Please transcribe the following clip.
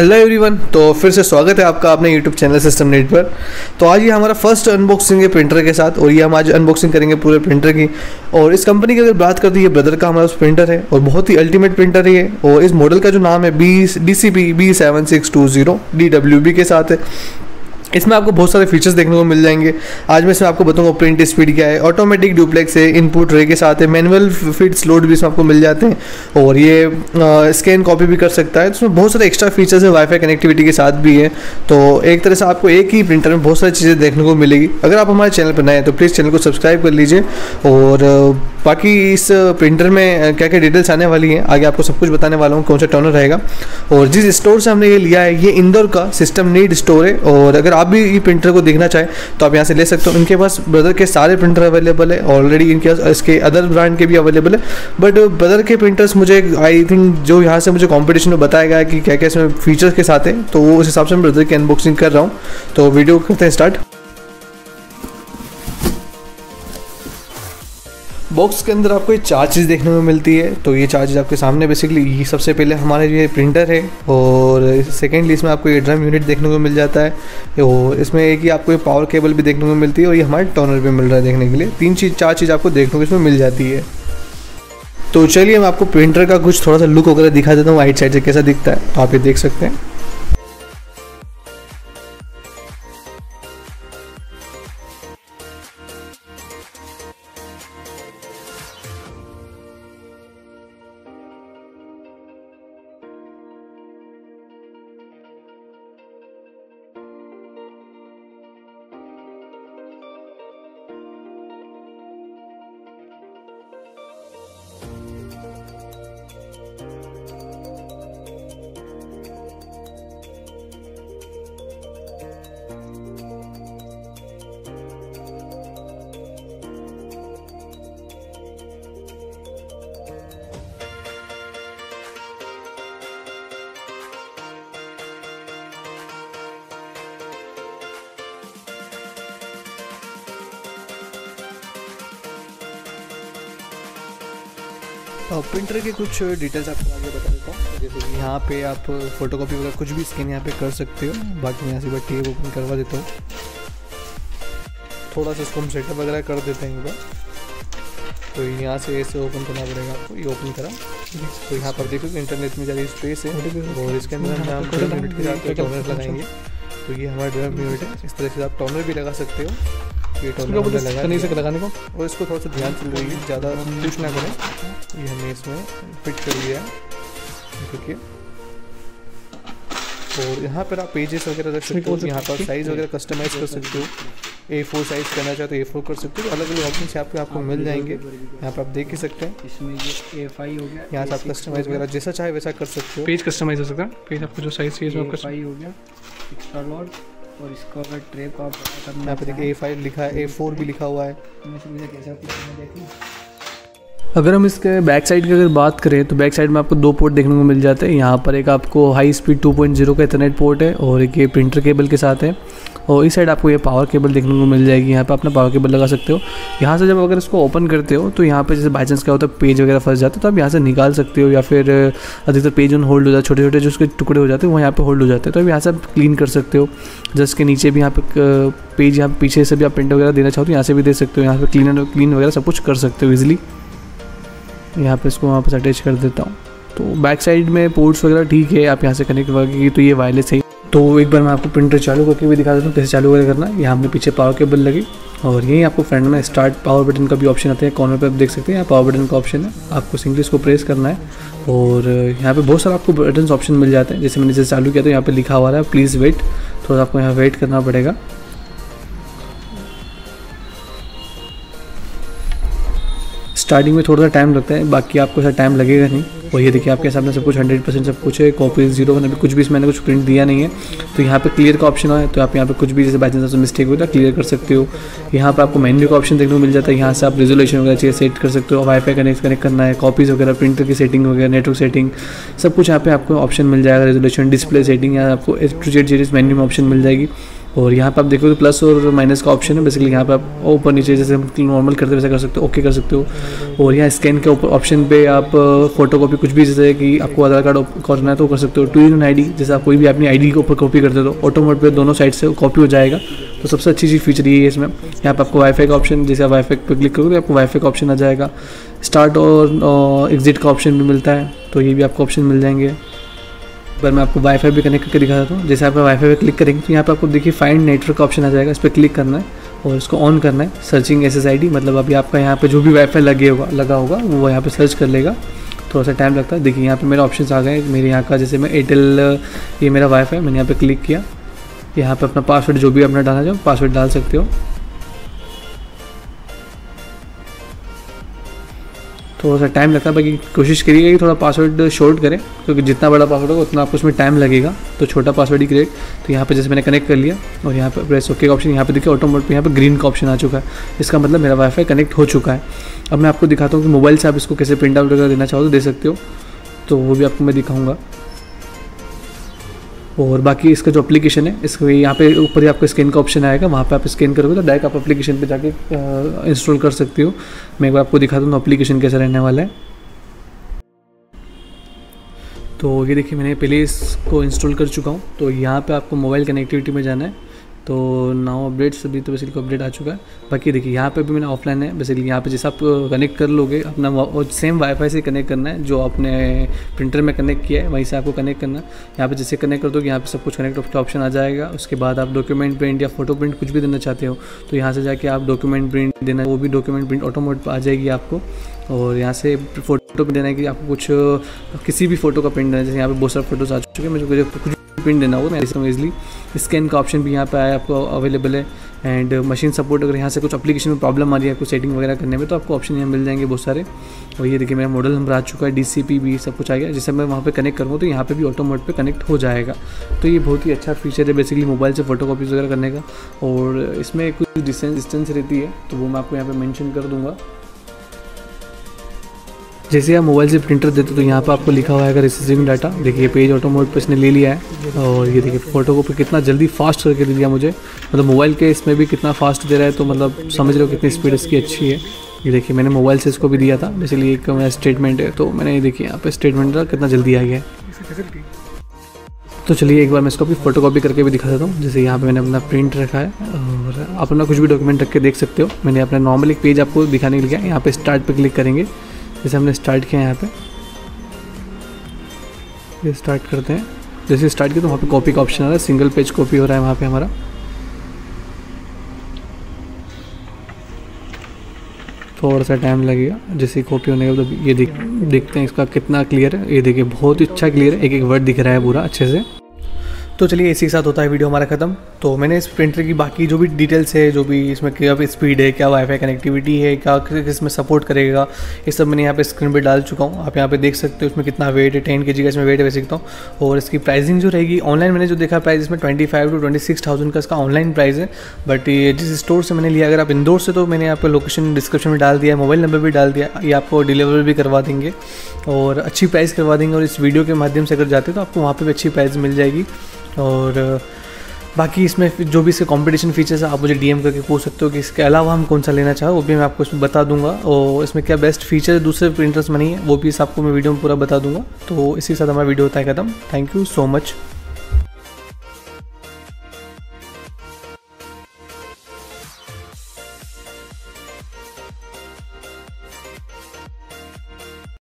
Hello everyone तो फिर से स्वागत है आपका अपने यूट्यूब चैनल सिस्टम नेट पर। तो आज ये हमारा फ़र्स्ट अनबॉक्सिंग है प्रिंटर के साथ और ये हम आज अनबॉक्सिंग करेंगे पूरे प्रिंटर की। और इस कंपनी की अगर बात करते हैं ये ब्रदर का हमारा प्रिंटर है और बहुत ही अल्टीमेट प्रिंटर है और इस मॉडल का जो नाम है B D C B B seven six two zero D W B के साथ है। इसमें आपको बहुत सारे फीचर्स देखने को मिल जाएँगे। आज मैं इसमें आपको बताऊँगा प्रिंट स्पीड क्या है ऑटोमेटिक डुप्लेक्स है इनपुट रे के साथ है मैनुअल फिट स्लोड भी इसमें आपको मिल जाते हैं। और ये स्कैन कॉपी भी कर सकता है। तो इसमें बहुत सारे एक्स्ट्रा फीचर्स है वाईफाई कनेक्टिविटी के साथ भी है। तो एक तरह से आपको एक ही प्रिंटर में बहुत सारी चीज़ें देखने को मिलेगी। अगर आप हमारे चैनल पर नए हैं तो प्लीज़ चैनल को सब्सक्राइब कर लीजिए। और बाकी इस प्रिंटर में क्या क्या डिटेल्स आने वाली हैं, आगे आपको सब कुछ बताने वाला हूँ, कौन सा टर्नर रहेगा। और जिस स्टोर से हमने ये लिया है, ये इंदौर का सिस्टम नीड स्टोर है। और अगर आप भी ये प्रिंटर को देखना चाहें तो आप यहाँ से ले सकते हो। इनके पास ब्रदर के सारे प्रिंटर अवेलेबल है। ऑलरेडी इनके पास, इसके अदर ब्रांड के भी अवेलेबल है। बट ब्रदर के प्रिंटर्स मुझे आई थिंक जो यहाँ से मुझे कॉम्पिटिशन में बताया गया कि क्या क्या इसमें फीचर्स के साथ हैं तो उस हिसाब से मैं ब्रदर की अनबॉक्सिंग कर रहा हूँ। तो वीडियो करते हैं स्टार्ट बॉक्स के अंदर आपको ये चार चीज़ देखने को मिलती है। तो ये चार चीज़ आपके सामने बेसिकली ये सबसे पहले हमारे ये प्रिंटर है और सेकेंडली इसमें आपको ये ड्रम यूनिट देखने को मिल जाता है। और इसमें एक ही आपको ये पावर केबल भी देखने को मिलती है और ये हमारे टोनर भी मिल रहा है देखने के लिए। तीन चीज़ चार चीज़ आपको देखने को इसमें मिल जाती है। तो चलिए मैं आपको प्रिंटर का कुछ थोड़ा सा लुक वगैरह दिखा देता हूँ। वाइट साइड से कैसा दिखता है तो आप ये देख सकते हैं। प्रिंटर के कुछ डिटेल्स आपको आगे बता देता हूँ। जैसे कि यहाँ पे आप फ़ोटो कॉपी वगैरह कुछ भी स्कैन यहाँ पे कर सकते हो। बाकी मैं यहाँ से टेप ओपन करवा देता हूँ। थोड़ा सा इसको हम सेटअप वगैरह कर देते हैं एक बार। तो यहाँ से ऐसे ओपन करना पड़ेगा आपको। ये ओपन करा। तो यहाँ पर देखो इंटरनेट में ज़्यादा स्पेस है। और इसके अंदर हम के साथ टोनर लगाएँगे। तो ये हमारा ड्रम यूनिट है। इस तरह से आप टोनर भी लगा सकते हो। नहीं सकते लगाने को और इसको थोड़ा सा ध्यान से लगाइए ज़्यादा पुश ना करें। ये हमने इसमें फिट कर लिया है। देखिए। और यहाँ पर आप पेजेस वगैरह रख सकते हो यहाँ पर साइज़ वगैरह कस्टमाइज़ कर सकते हो। ए फोर साइज़ करना चाहते हो ए फोर कर सकते हो। अलग अलग ऑप्शन आपको आपको मिल जाएँगे। यहाँ पर आप देख ही सकते हैं। इसमें ये ए फाइव हो गया यहाँ से आप कस्टमाइज़ वगैरह जैसा चाहे वैसा कर सकते हो। पेज कस्टमाइज हो सकता है। पेज आपको जो साइज़ चाहिए हो गया। और इसको अगर ट्रे को आप यहाँ देखिए ए फाइव लिखा है ए फोर भी लिखा हुआ है। अगर हम इसके बैक साइड की अगर बात करें तो बैक साइड में आपको दो पोर्ट देखने को मिल जाते हैं। यहाँ पर एक आपको हाई स्पीड 2.0 का इथरनेट पोर्ट है और एक ये प्रिंटर केबल के साथ है। और इस साइड आपको ये पावर केबल देखने को मिल जाएगी। यहाँ पे अपना पावर केबल लगा सकते हो। यहाँ से जब अगर इसको ओपन करते हो तो यहाँ पे जैसे बाई चांस क्या होता है पेज वगैरह फंस जाते हो तो आप यहाँ से निकाल सकते हो या फिर अधिकतर पेज ऑन होल्ड हो जाए छोटे छोटे जो उसके टुकड़े हो जाते हैं, वो यहाँ पर होल्ड हो जाते हैं। तो आप यहाँ से आप क्लीन कर सकते हो। जस्ट के नीचे भी यहाँ पे पेज यहाँ पीछे से भी आप प्रिंट वगैरह देना चाहो तो यहाँ से भी दे सकते हो। यहाँ पर क्लीन क्लीन वगैरह सब कुछ कर सकते हो ईजिली यहाँ पे इसको वहाँ पर अटैच कर देता हूँ। तो बैक साइड में पोर्ट्स वगैरह ठीक है, आप यहाँ से कनेक्ट वगैरह तो ये वायरलेस है तो एक बार मैं आपको प्रिंटर चालू करके भी दिखा देता हूँ, कैसे चालू करना यहाँ हमने पीछे पावर केबल लगी। और यहीं आपको फ्रंट में स्टार्ट पावर बटन का भी ऑप्शन आता है कॉर्नर पे आप देख सकते हैं, यहाँ पावर बटन का ऑप्शन है। आपको सिंगली इसको प्रेस करना है। और यहाँ पे बहुत सारा आपको बटन ऑप्शन मिल जाते हैं। जैसे मैंने जैसे चालू किया तो यहाँ पे लिखा हुआ है प्लीज़ वेट थोड़ा आपको यहाँ वेट करना पड़ेगा। स्टार्टिंग में थोड़ा सा टाइम लगता है, बाकी आपको ऐसा टाइम लगेगा नहीं। और ये देखिए, आपके सामने सब कुछ हंड्रेड परसेंट सब कुछ है कॉपी ज़ीरो मैंने कुछ भी मैंने कुछ प्रिंट दिया नहीं है। तो यहाँ पे क्लियर का ऑप्शन है तो आप यहाँ पे कुछ भी जैसे बाई चांस मिस्टेक हो तो क्लियर कर सकते हो। यहाँ पर आपको मेन्यू का ऑप्शन देखने को मिल जाता है, यहाँ से आप रेजोल्यूशन वगैरह चाहिए सेट कर सकते हो वाईफाई कनेक्ट कनेक्ट करना है कॉपीज़ वगैरह प्रिंटर की सेटिंग वगैरह नेटवर्क सेटिंग सब कुछ यहाँ पे आपको ऑप्शन मिल जाएगा रेजोल्यूशन डिस्प्ले सेटिंग यहाँ आपको टू जेड मेन्यू में ऑप्शन मिल जाएगी। और यहाँ पर आप देखो तो प्लस और माइनस का ऑप्शन है बेसिकली यहाँ पर आप ऊपर नीचे जैसे नॉर्मल करते वैसे कर सकते हो ओके कर सकते हो। और यहाँ स्कैन के ऊपर ऑप्शन पे आप फ़ोटो कॉपी कुछ भी जैसे कि आपको आधार कार्ड करना है तो कर सकते हो। टू इन आई जैसे आप कोई भी अपनी आई के ऊपर कॉपी करते हो ऑटो मोड पर दोनों साइड से कॉपी हो जाएगा। तो सबसे अच्छी चीज़ फीचर ये है इसमें। यहाँ पर आपको वाईफाई का ऑप्शन जैसे आप वाईफाई पर क्लिक करोगे तो आपको वाईफाई का ऑप्शन आ जाएगा। स्टार्ट और एग्जिट का ऑप्शन भी मिलता है तो ये भी आपको ऑप्शन मिल जाएँगे। पर मैं आपको वाईफाई भी कनेक्ट करके दिखा देता हूँ। जैसे आप वाईफाई पे क्लिक करेंगे तो यहाँ पे आपको देखिए फाइंड नेटवर्क का ऑप्शन आ जाएगा। इस पर क्लिक करना है और इसको ऑन करना है। सर्चिंग एस मतलब अभी आपका यहाँ पे जो भी वाईफाई लगे होगा, लगा होगा, वो यहाँ पे सर्च कर लेगा। थोड़ा सा टाइम लगता है। देखिए यहाँ पे मेरे ऑप्शन आ गए मेरे यहाँ का जैसे मैं एयरटेल ये मेरा वाईफाई मैंने यहाँ पर क्लिक किया। यहाँ पर अपना पासवर्ड जो भी अपना डालना चाहो पासवर्ड डाल सकते हो। थोड़ा सा टाइम लगता है, बाकी कोशिश करिएगा कि थोड़ा पासवर्ड शॉर्ट करें, क्योंकि जितना बड़ा पासवर्ड होगा, उतना आपको उसमें टाइम लगेगा। तो छोटा पासवर्ड ही क्रिएट तो यहाँ पर जैसे मैंने कनेक्ट कर लिया, और यहाँ पर प्रेस ओके का ऑप्शन यहाँ पर देखिए ऑटो मोड पर यहाँ पर ग्रीन का ऑप्शन आ चुका है। इसका मतलब मेरा वाईफाई कनेक्ट हो चुका है। अब मैं आपको दिखाता हूँ कि मोबाइल से आप इसको कैसे प्रिंट आउट वगैरह देना चाहो तो दे सकते हो। तो वो भी आपको मैं दिखाऊँगा। और बाकी इसका जो एप्लीकेशन है, इसको यहाँ पे ऊपर ही आपको स्कैन का ऑप्शन आएगा, वहाँ पे आप स्कैन करोगे तो डायरेक्ट आप एप्लीकेशन पे जाके इंस्टॉल कर सकते हो। मैं एक बार आपको दिखा दूँ एप्लीकेशन कैसा रहने वाला है। तो ये देखिए, मैंने पहले इसको इंस्टॉल कर चुका हूँ। तो यहाँ पे आपको मोबाइल कनेक्टिविटी में जाना है। तो नाउ अपडेट्स अभी तो बेसिकली अपडेट आ चुका है। बाकी देखिए, यहाँ पे भी मैंने ऑफलाइन है। बेसिकली यहाँ पे जैसे आप कनेक्ट कर लोगे, अपना वो सेम वाईफाई से कनेक्ट करना है, जो आपने प्रिंटर में कनेक्ट किया है, वहीं से आपको कनेक्ट करना है। यहाँ पे जैसे कनेक्ट कर दोगे, यहाँ पे सब कुछ कनेक्ट का ऑप्शन आ जाएगा। उसके बाद आप डॉक्यूमेंट प्रिंट या फ़ोटो प्रिंट कुछ भी देना चाहते हो तो यहाँ से जाके आप डॉक्यूमेंट प्रिंट देना, वो भी डॉक्यूमेंट प्रिंट ऑटोमोट आ जाएगी आपको। और यहाँ से फ़ोटो प्रिंट देना है कि आपको कुछ किसी भी फ़ोटो का प्रिंट देना है। जैसे यहाँ पे बहुत सारे फ़ोटोज़ आ चुके हैं मुझे कुछ प्रिंट देना होगा, मैं इजली स्कैन का ऑप्शन भी यहाँ पे आया, आपको अवेलेबल है। एंड मशीन सपोर्ट अगर यहाँ से कुछ एप्लीकेशन में प्रॉब्लम आ रही है, आपको सेटिंग वगैरह करने में तो आपको ऑप्शन यहाँ मिल जाएँगे बहुत सारे। और ये देखिए, मेरा मॉडल नंबर आ चुका है डीसीपी भी सब कुछ आ गया। जैसे मैं वहाँ पर कनेक्ट करूँगा तो यहाँ पर भी ऑटो मोड पे कनेक्ट हो जाएगा। तो ये बहुत ही अच्छा फीचर है बेसिकली मोबाइल से फ़ोटो वगैरह करने का। और इसमें कुछ डिस्टेंस डिस्टेंस रहती है तो वो मैं आपको यहाँ पर मैंशन कर दूँगा। जैसे आप मोबाइल से प्रिंटर देते तो यहाँ पर आपको लिखा हुआ है रिसीविंग डाटा। देखिए पेज ऑटो मोड पर इसने ले लिया है। और ये देखिए फ़ोटो को कितना जल्दी फास्ट करके दे दिया मुझे। मतलब मोबाइल के इसमें भी कितना फास्ट दे रहा है तो मतलब समझ रहे हो कितनी स्पीड इसकी अच्छी है। ये देखिए, मैंने मोबाइल से इसको भी दिया था। बेसिकली एक मेरा स्टेटमेंट है तो मैंने ये देखिए, यहाँ पे स्टेटमेंट कितना जल्दी आ गया है। तो चलिए, एक बार मैं इसको भी फ़ोटो कॉपी करके भी दिखा देता हूँ। जैसे यहाँ पे मैंने अपना प्रिंट रखा है, और आप अपना कुछ भी डॉक्यूमेंट रख के देख सकते हो। मैंने अपना नॉर्मल एक पेज आपको दिखाने के लिए यहाँ पे स्टार्ट पे क्लिक करेंगे। जैसे हमने स्टार्ट किया यहाँ पे। ये स्टार्ट करते हैं। जैसे स्टार्ट किया तो वहाँ पे कॉपी का ऑप्शन आ रहा है। सिंगल पेज कॉपी हो रहा है वहाँ पे हमारा। थोड़ा सा टाइम लगेगा। जैसे कॉपी होने का तो ये देख देखते हैं इसका कितना क्लियर है। ये देखिए, बहुत ही अच्छा क्लियर है। एक एक वर्ड दिख रहा है पूरा अच्छे से। तो चलिए इसी के साथ होता है वीडियो हमारा खत्म। तो मैंने इस प्रिंटर की बाकी जो भी डिटेल्स है, जो भी इसमें क्या स्पीड है, क्या वाईफाई कनेक्टिविटी है, क्या किसमें सपोर्ट करेगा, ये सब मैंने यहाँ पे स्क्रीन पे डाल चुका हूँ। आप यहाँ पे देख सकते हो इसमें कितना वेट है टेन के जी का इसमें वेट है सकता हूँ। और इसकी प्राइसिंग जो रहेगी ऑनलाइन मैंने जो देखा प्राइस इसमें twenty five to twenty six thousand का इसका ऑनलाइन प्राइस है। बट ये जिस स्टोर से मैंने लिया, अगर आप इंदौर से तो मैंने आपको लोकेशन डिस्क्रिप्शन में डाल दिया मोबाइल नंबर भी डाल दिया ये आपको डिलीवर भी करवा देंगे और अच्छी प्राइस करवा देंगे। और इस वीडियो के माध्यम से अगर जाते तो आपको वहाँ पर भी अच्छी प्राइस मिल जाएगी। और बाकी इसमें जो भी इसके कंपटीशन फीचर्स है, आप मुझे डीएम करके पूछ सकते हो कि इसके अलावा हम कौन सा लेना चाहो, वो भी मैं आपको इसमें बता दूँगा। और इसमें क्या बेस्ट फीचर दूसरे प्रिंटर्स में नहीं है, वो भी इस आपको मैं वीडियो में पूरा बता दूँगा। तो इसी के साथ हमारा वीडियो होता है खत्म। Thank you so much